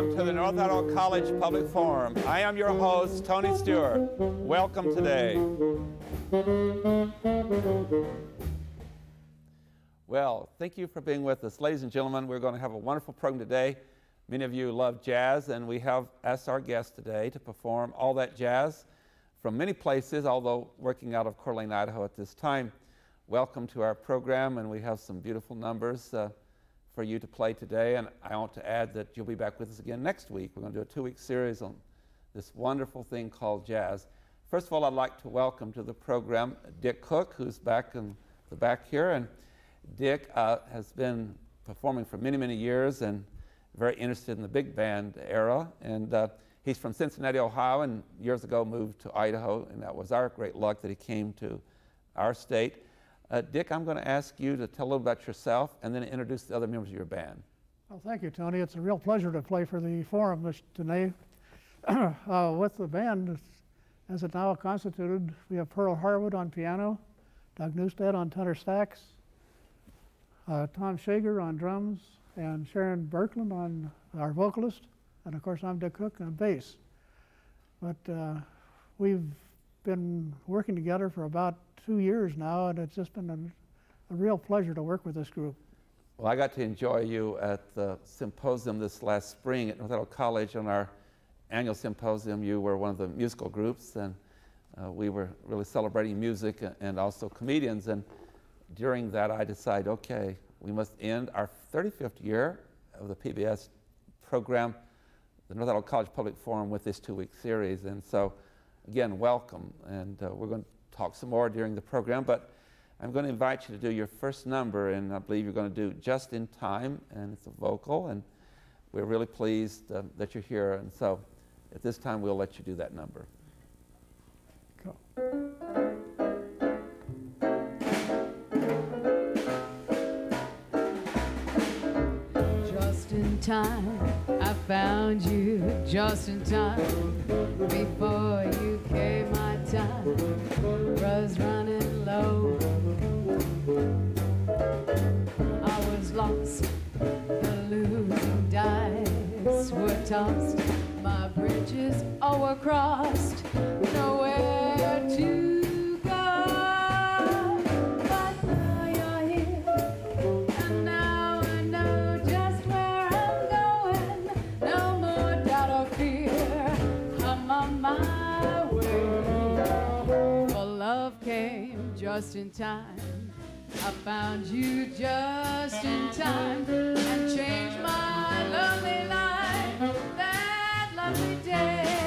welcome to the North Idaho College Public Forum. I am your host, Tony Stewart. Welcome today. Well, thank you for being with us. Ladies and gentlemen, we're going to have a wonderful program today. Many of you love jazz, and we have asked our guest today to perform all that jazz from many places, although working out of Coeur Idaho at this time. Welcome to our program, and we have some beautiful numbers. Uh, for you to play today. And I want to add that you'll be back with us again next week. We're going to do a two week series on this wonderful thing called jazz. First of all, I'd like to welcome to the program Dick Cook, who's back in the back here. And Dick uh, has been performing for many, many years and very interested in the big band era. And uh, he's from Cincinnati, Ohio, and years ago moved to Idaho. And that was our great luck that he came to our state. Uh, Dick, I'm going to ask you to tell a little about yourself and then introduce the other members of your band. Well, thank you, Tony. It's a real pleasure to play for the forum today. uh, with the band, as it now constituted, we have Pearl Harwood on piano, Doug Newstead on tenor sax, uh, Tom Shager on drums, and Sharon Berkland on our vocalist, and of course I'm Dick Cook on bass. But uh, we've been working together for about two years now, and it's just been a, a real pleasure to work with this group. Well, I got to enjoy you at the symposium this last spring at North Idaho College on our annual symposium. You were one of the musical groups, and uh, we were really celebrating music and also comedians. And during that, I decided, okay, we must end our 35th year of the PBS program, the North Idaho College Public Forum, with this two-week series. And so, again, welcome. And uh, we're going to talk some more during the program, but I'm going to invite you to do your first number, and I believe you're going to do Just in Time, and it's a vocal, and we're really pleased uh, that you're here. And so at this time, we'll let you do that number. Go. Just in time, I found you just in time before you came my time was running low. I was lost, the losing dice were tossed, my bridges all were crossed, nowhere to. Just in time. I found you just in time and changed my lonely life that lovely day.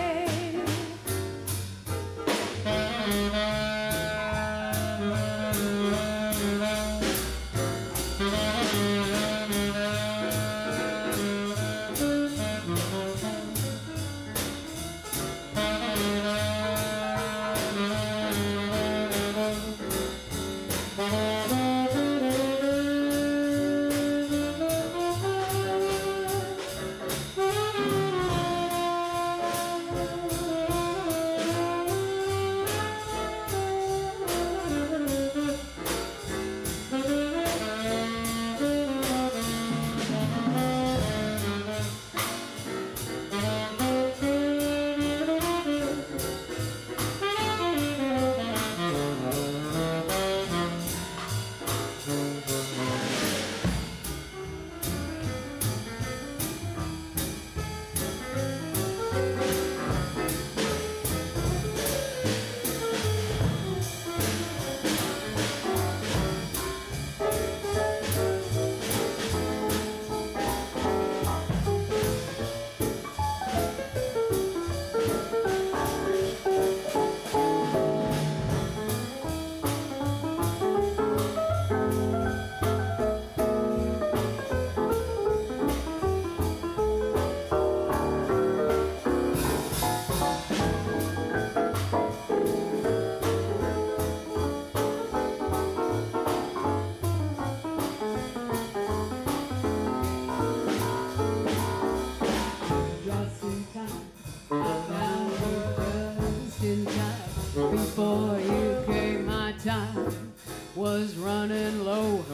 was running low.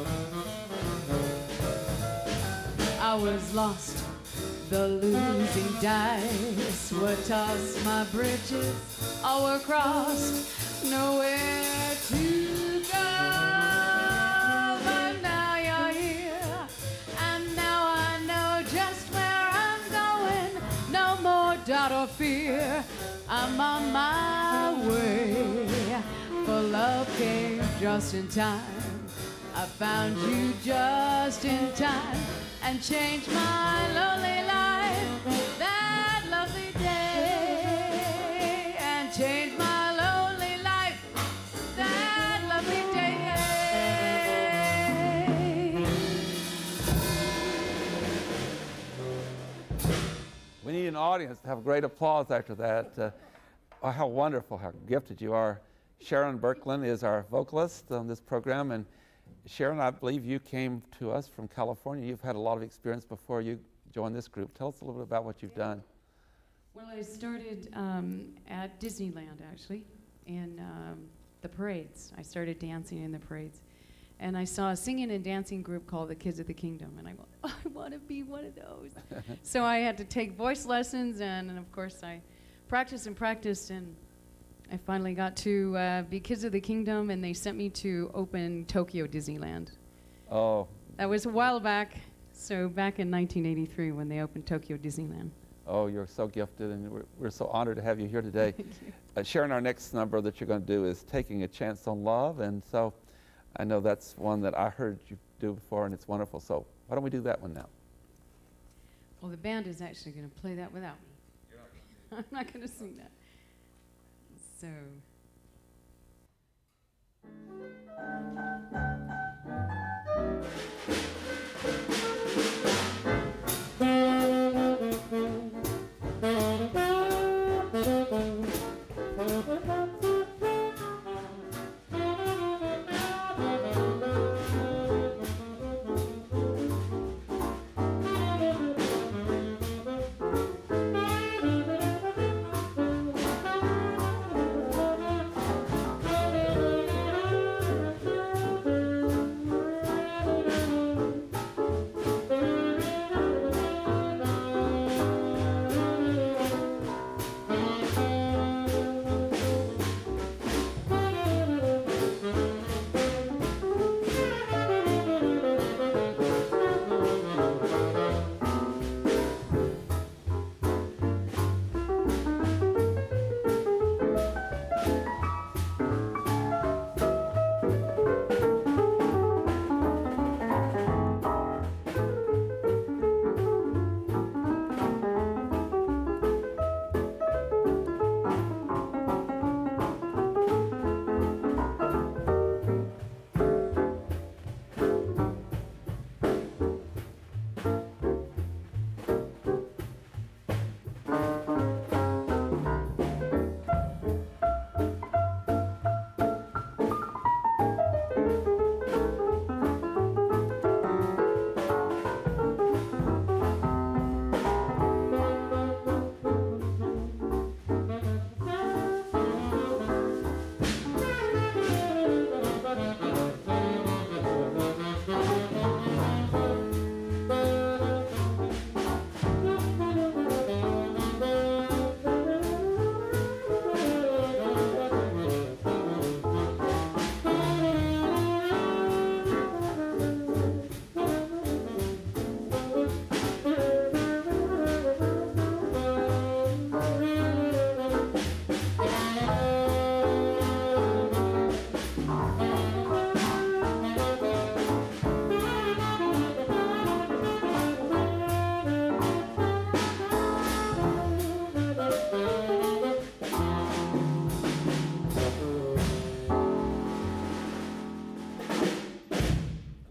I was lost, the losing dice were tossed, my bridges all were crossed, nowhere to go. now i know just where i'm going no more doubt or fear, I'm on my way for love came just in time. I found you just in time and changed my lonely life that lovely day and changed my lonely life that lovely day. We need an audience to have a great applause after that. Uh, oh, how wonderful, how gifted you are. Sharon Berkland is our vocalist on this program, and Sharon, I believe you came to us from California. You've had a lot of experience before you joined this group. Tell us a little bit about what you've done. Well, I started um, at Disneyland actually, in um, the parades. I started dancing in the parades. And I saw a singing and dancing group called the Kids of the Kingdom, and I go, I want to be one of those. so I had to take voice lessons, and, and of course I practiced and practiced, and I finally got to uh, be Kids of the Kingdom, and they sent me to open Tokyo Disneyland. Oh, That was a while back, so back in 1983 when they opened Tokyo Disneyland. oh, you're so gifted, and we're, we're so honored to have you here today. Thank Uh, Sharon, our next number that you're going to do is Taking a Chance on Love, and so I know that's one that I heard you do before, and it's wonderful. So why don't we do that one now? Well, the band is actually going to play that without me. I'm not going to sing that. So.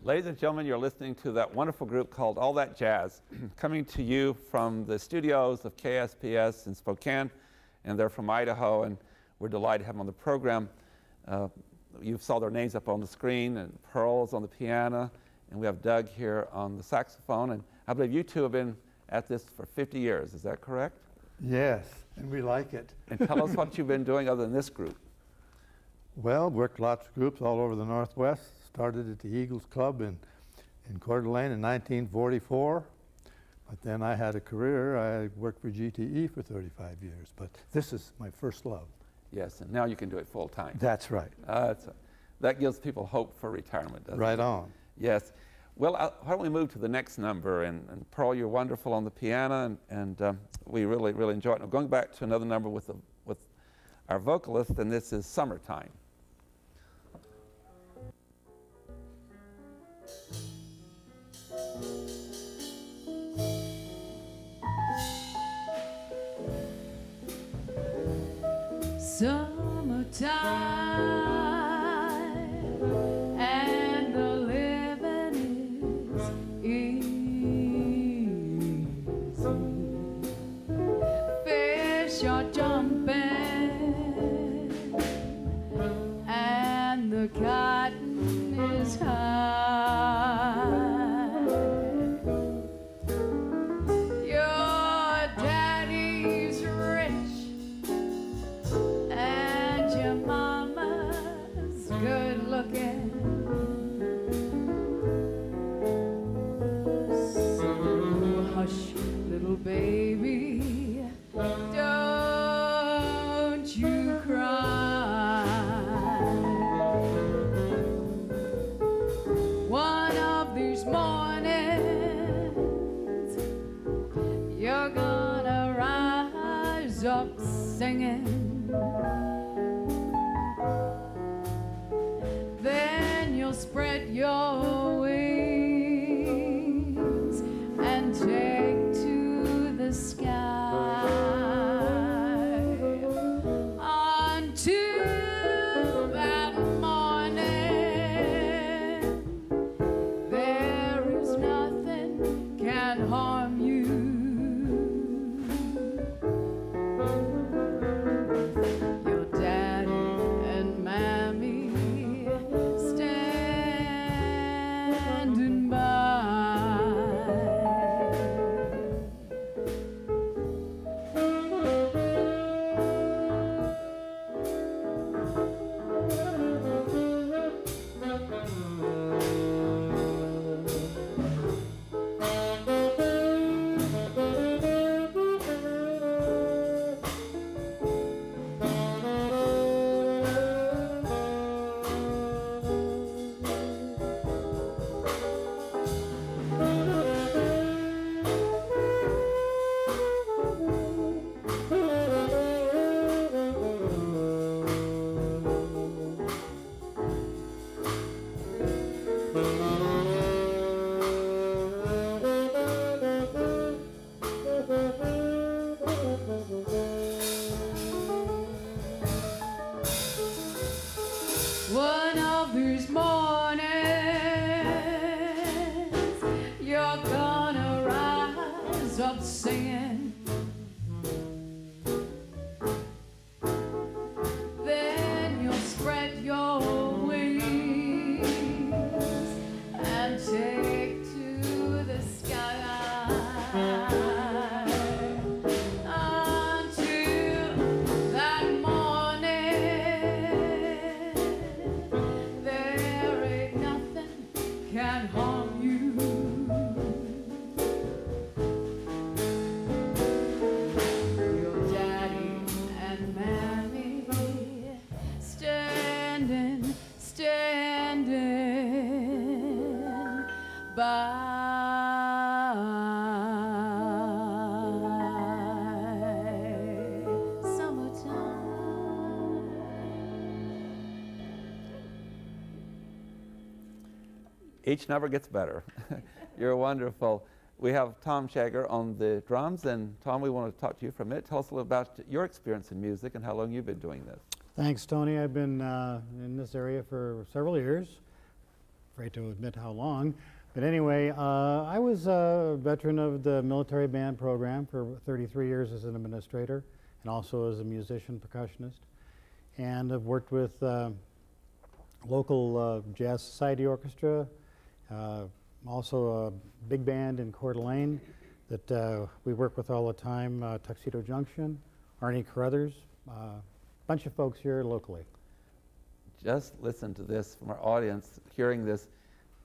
Ladies and gentlemen, you're listening to that wonderful group called All That Jazz, coming to you from the studios of KSPS in Spokane, and they're from Idaho, and we're delighted to have them on the program. Uh, you saw their names up on the screen, and Pearl's on the piano, and we have Doug here on the saxophone, and I believe you two have been at this for 50 years. Is that correct? Yes, and we like it. And tell us what you've been doing other than this group. Well, worked lots of groups all over the Northwest. Started at the Eagles Club in, in Coeur d'Alene in 1944. But then I had a career. I worked for GTE for 35 years. But this is my first love. Yes, and now you can do it full time. That's right. Uh, a- that gives people hope for retirement, doesn't it? Right on. Yes. Well, uh, why don't we move to the next number? And, and Pearl, you're wonderful on the piano, and, and um, we really, really enjoy it. Now, going back to another number with, the, with our vocalist, and this is Summertime. Summertime nothing can Each number gets better. You're wonderful. We have Tom Shager on the drums, and Tom, we want to talk to you for a minute. Tell us a little about your experience in music and how long you've been doing this. Thanks, Tony. I've been uh, in this area for several years. Afraid to admit how long. But anyway, uh, I was a veteran of the military band program for 33 years as an administrator and also as a musician, percussionist. And I've worked with uh, local uh, jazz society orchestra, also a big band in Coeur d'Alene that uh, we work with all the time, uh, Tuxedo Junction, Arnie Carruthers, a bunch of folks here locally. Just listen to this from our audience, hearing this.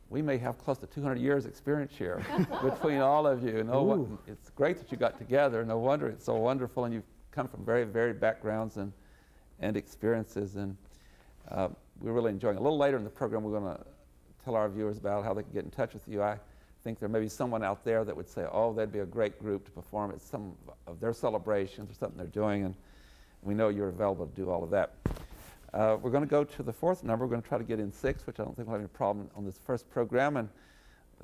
we may have close to 200 years experience here between all of you. No, one- Ooh. it's great that you got together. No wonder it's so wonderful, and you've come from very varied backgrounds and, and experiences. And uh, we're really enjoying. it. A little later in the program, we're going to tell our viewers about how they can get in touch with you. I think there may be someone out there that would say, "Oh, that'd be a great group to perform at some of their celebrations or something they're doing," and we know you're available to do all of that. Uh, we're going to go to the fourth number. We're going to try to get in six, which I don't think we'll have any problem on this first program. And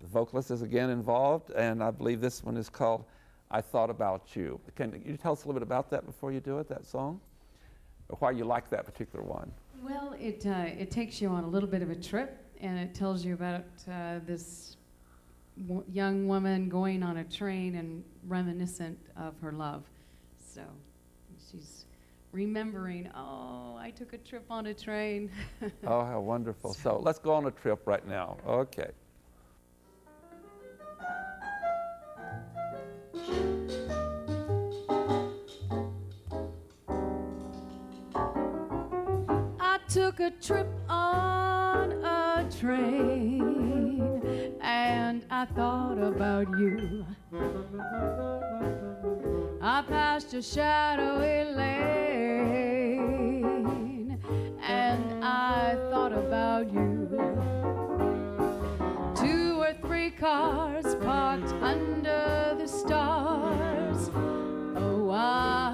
the vocalist is again involved, and I believe this one is called "I Thought About You." Can you tell us a little bit about that before you do it? That song, or why you like that particular one? Well, it, uh, it takes you on a little bit of a trip, and it tells you about uh, this w- young woman going on a train and reminiscent of her love. So she's remembering, oh, I took a trip on a train. Oh, how wonderful. So let's go on a trip right now. Okay. I took a trip on a train and I thought about you. I passed a shadowy lane and I thought about you. Two or three cars parked under the stars. Oh, a winding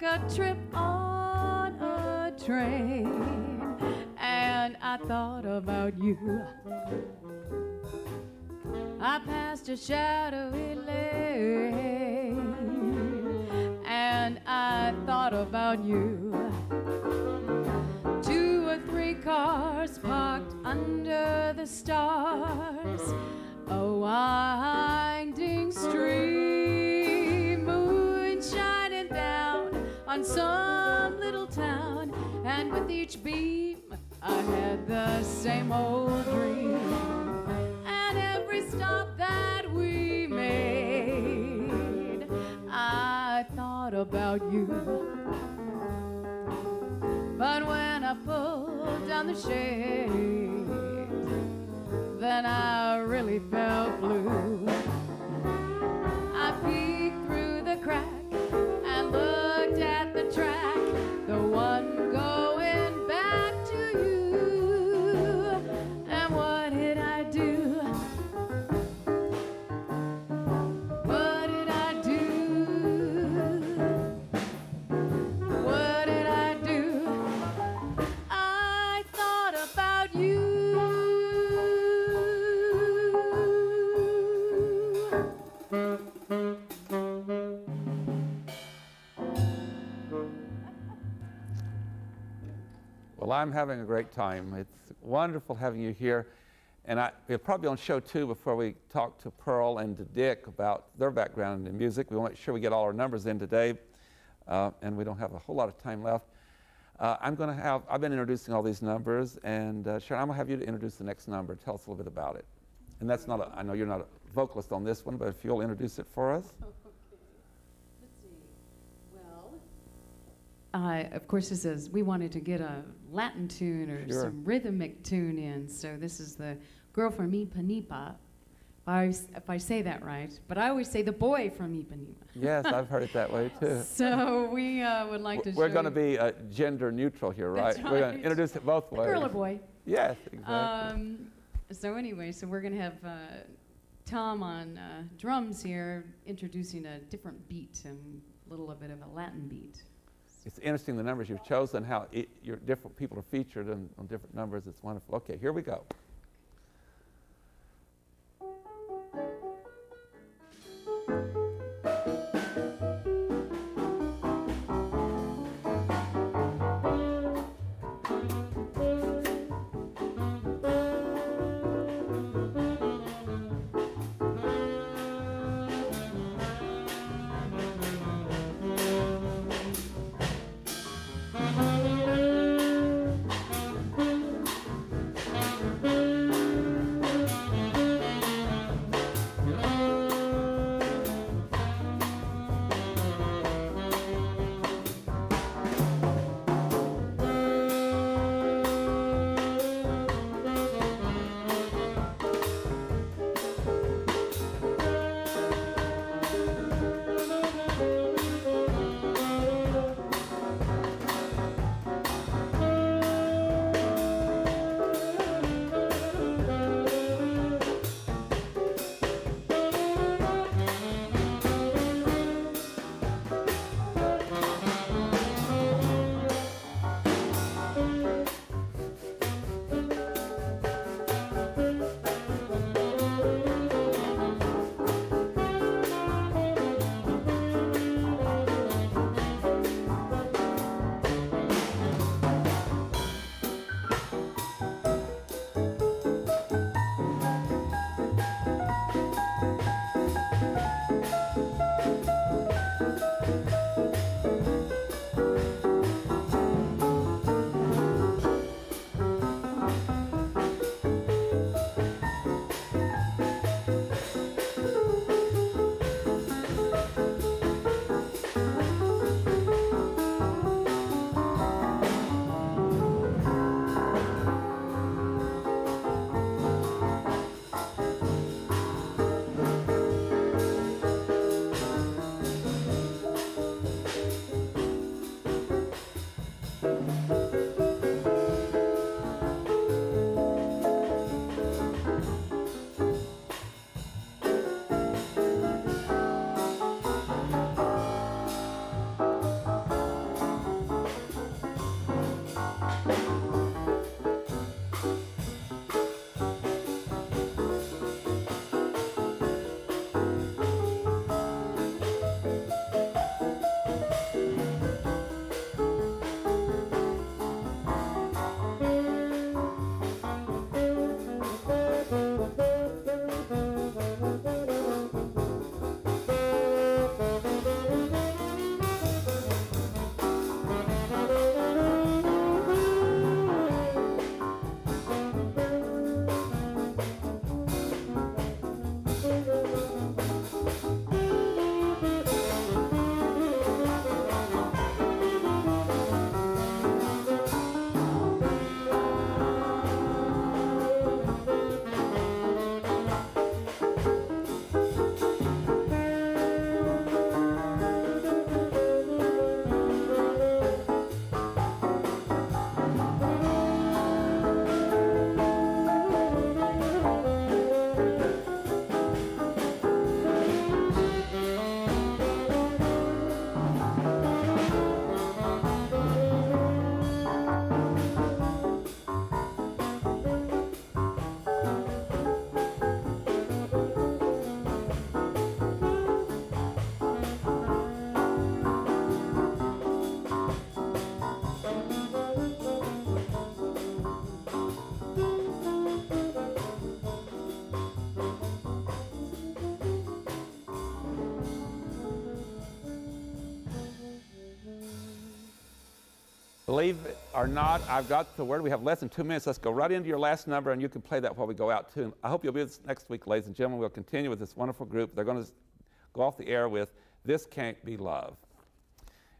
took a trip on a train and I thought about you. I passed a shadowy lane and I thought about you. Two or three cars parked under the stars, oh, a winding on some little town, and with each beam I had the same old dream. And every stop that we made, I thought about you. But when I pulled down the shade, then I really felt blue. Well, I'm having a great time. It's wonderful having you here. And I, we'll probably on show two before we talk to Pearl and to Dick about their background in music. We want to make sure we get all our numbers in today, uh, and we don't have a whole lot of time left. Uh, I'm going to have, I've been introducing all these numbers, and uh, Sharon, I'm going to have you to introduce the next number. Tell us a little bit about it. And that's not, a, I know you're not a vocalist on this one, but if you'll introduce it for us. Uh, of course, this is, we wanted to get a Latin tune or Sure. some rhythmic tune in, so this is the girl from Ipanema. If I, if I say that right, but I always say the boy from Ipanema. Yes, I've heard it that way too. So we uh, would like to We're going to be uh, gender neutral here, right? That's We're going to introduce it both ways. girl or boy. Yes, exactly. Um, so anyway, so we're gonna have uh, Tom on uh, drums here, introducing a different beat and a little bit of a Latin beat. It's interesting the numbers you've chosen, how it, your different people are featured on, on different numbers. It's wonderful. Okay, here we go. Believe it or not, I've got the word. We have less than two minutes. Let's go right into your last number, and you can play that while we go out, too. I hope you'll be with us next week, ladies and gentlemen. We'll continue with this wonderful group. They're going to go off the air with This Can't Be Love.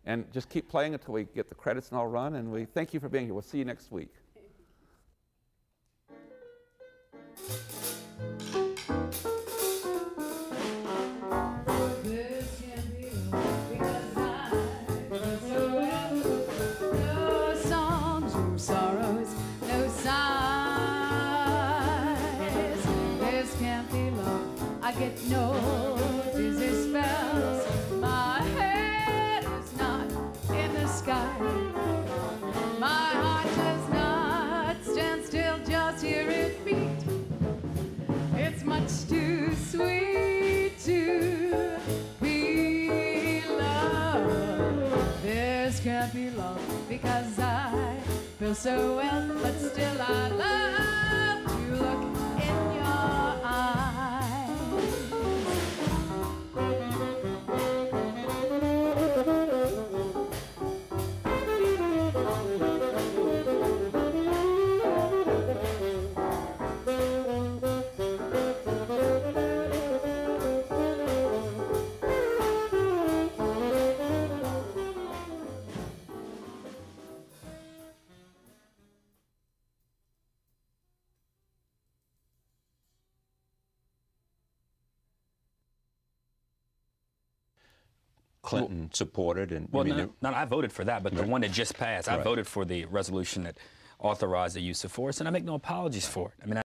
And just keep playing until we get the credits and all run. And we thank you for being here. We'll see you next week. Can't be love because I feel so well, but still I love Clinton supported and Well, I mean, no, no, no, I voted for that, but the one that just passed, I Right. voted for the resolution that authorized the use of force, and I make no apologies for it. I mean,